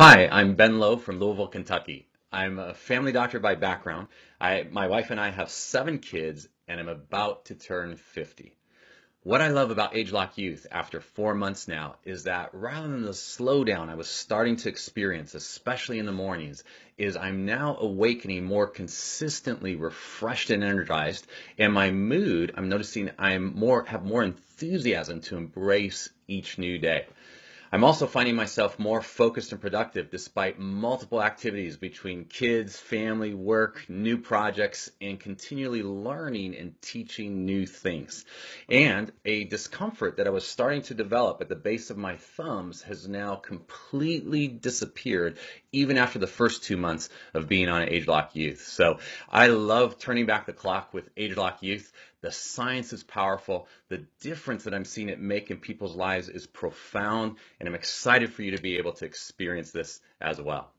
Hi, I'm Ben Lowe from Louisville, Kentucky. I'm a family doctor by background. I, my wife and I have seven kids, and I'm about to turn 50. What I love about ageLOC Youth after four months now is that rather than the slowdown I was starting to experience, especially in the mornings, is I'm now awakening more consistently refreshed and energized. And my mood, I'm noticing I'm more have more enthusiasm to embrace each new day. I'm also finding myself more focused and productive despite multiple activities between kids, family, work, new projects, and continually learning and teaching new things. And a discomfort that I was starting to develop at the base of my thumbs has now completely disappeared even after the first two months of being on ageLOC Youth. So I love turning back the clock with ageLOC Youth. The science is powerful. The difference that I'm seeing it make in people's lives is profound, and I'm excited for you to be able to experience this as well.